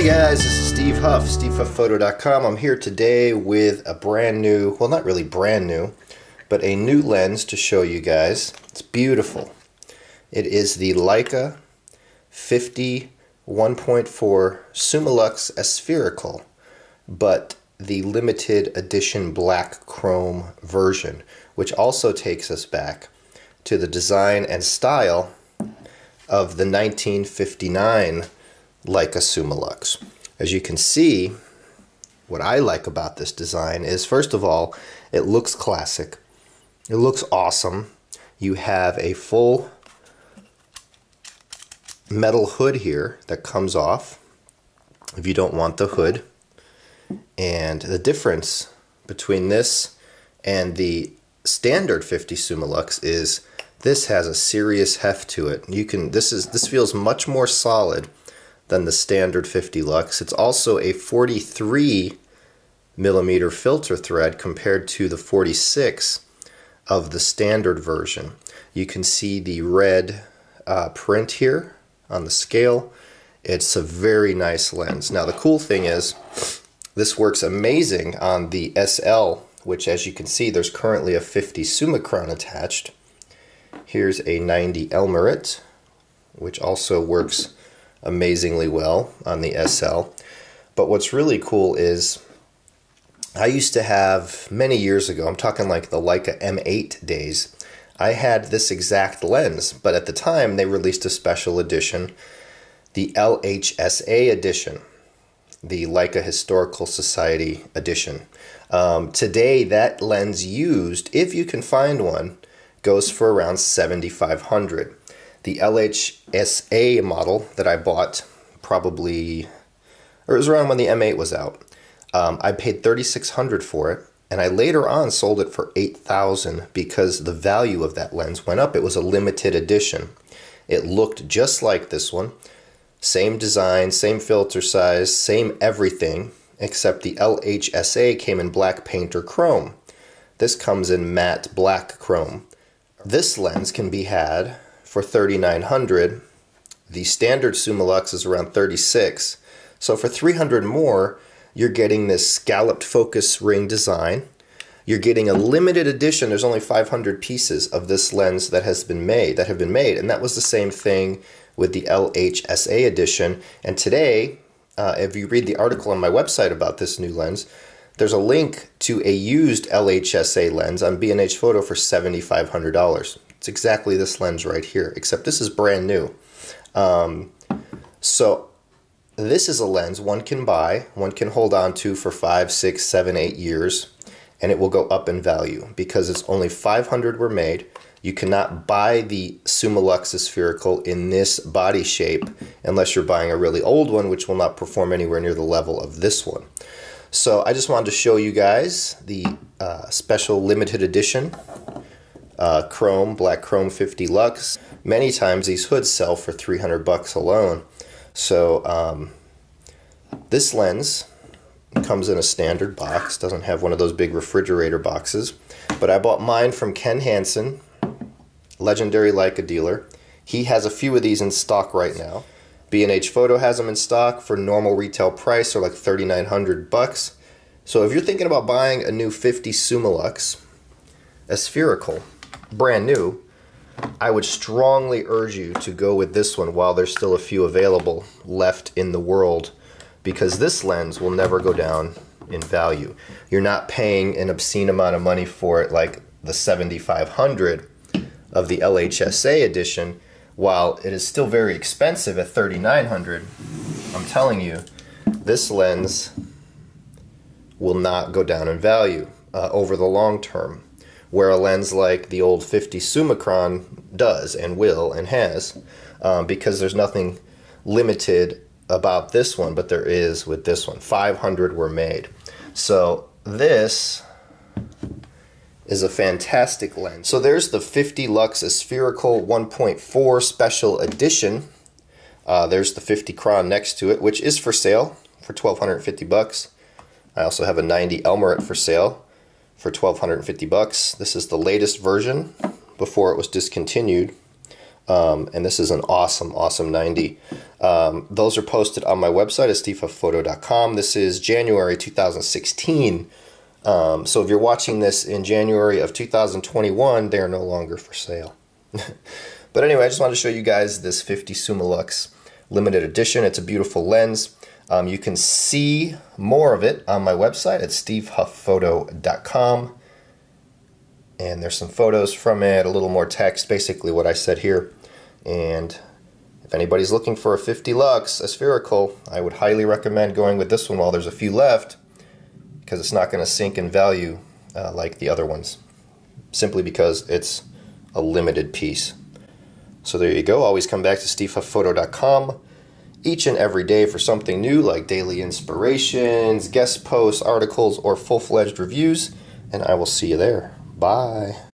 Hey guys, this is Steve Huff, SteveHuffPhoto.com. I'm here today with a brand new, well not really brand new, but a new lens to show you guys. It's beautiful. It is the Leica 50 1.4 Summilux Aspherical, but the limited edition black chrome version, which also takes us back to the design and style of the 1959 Leica Summilux. As you can see, what I like about this design is first of all, it looks classic. It looks awesome. You have a full metal hood here that comes off if you don't want the hood. And the difference between this and the standard 50 Summilux is this has a serious heft to it. You can this is this feels much more solid than the standard 50 Lux. It's also a 43 millimeter filter thread compared to the 46 of the standard version. You can see the red uh, print here on the scale. It's a very nice lens. Now the cool thing is this works amazing on the SL, which as you can see there's currently a 50 Summicron attached. Here's a 90 Elmarit, which also works amazingly well on the SL. But what's really cool is I used to have many years ago, I'm talking like the Leica M8 days, I had this exact lens, but at the time they released a special edition, the LHSA edition, the Leica Historical Society edition. Um, today, that lens used, if you can find one, goes for around 7500 The LHSA model that I bought probably, or it was around when the M8 was out, um, I paid 3600 for it and I later on sold it for 8000 because the value of that lens went up. It was a limited edition. It looked just like this one. Same design, same filter size, same everything, except the LHSA came in black paint or chrome. This comes in matte black chrome. This lens can be had for 3900 The standard Summilux is around 36 So for 300 more, you're getting this scalloped focus ring design. You're getting a limited edition. There's only 500 pieces of this lens that has been made, that have been made, and that was the same thing with the LHSA edition. And today, uh, if you read the article on my website about this new lens, there's a link to a used LHSA lens on B&H Photo for $7,500. It's exactly this lens right here, except this is brand new. Um, so this is a lens one can buy, one can hold on to for five, six, seven, eight years, and it will go up in value because it's only 500 were made. You cannot buy the Summilux spherical in this body shape unless you're buying a really old one, which will not perform anywhere near the level of this one. So I just wanted to show you guys the uh, special limited edition uh, chrome, black chrome 50 lux. Many times these hoods sell for 300 bucks alone. So um, this lens comes in a standard box, doesn't have one of those big refrigerator boxes, but I bought mine from Ken Hansen, legendary Leica dealer. He has a few of these in stock right now. B&H Photo has them in stock for normal retail price or like 3900 bucks. So if you're thinking about buying a new 50 Summilux, aspherical, brand new, I would strongly urge you to go with this one while there's still a few available left in the world because this lens will never go down in value. You're not paying an obscene amount of money for it like the 7500 of the LHSA edition while it is still very expensive at 3900 I'm telling you this lens will not go down in value uh, over the long term where a lens like the old 50 Summicron does and will and has, um, because there's nothing limited about this one, but there is with this one. 500 were made. So this is a fantastic lens. So there's the 50 Lux Aspherical 1.4 Special Edition. Uh, there's the 50 Cron next to it, which is for sale for 1250 bucks. I also have a 90 Elmarit for sale for 1250 bucks. This is the latest version before it was discontinued. Um, and this is an awesome, awesome 90. Um, those are posted on my website at. This is January 2016. Um, so if you're watching this in January of 2021, they are no longer for sale. but anyway, I just wanted to show you guys this 50 Summilux limited edition. It's a beautiful lens. Um, you can see more of it on my website at stevehuffphoto.com. And there's some photos from it, a little more text, basically what I said here. And if anybody's looking for a 50 lux, aspherical, I would highly recommend going with this one while there's a few left because it's not going to sink in value uh, like the other ones, simply because it's a limited piece. So there you go. Always come back to stevehuffphoto.com each and every day for something new like daily inspirations, guest posts, articles, or full fledged reviews. And I will see you there. Bye.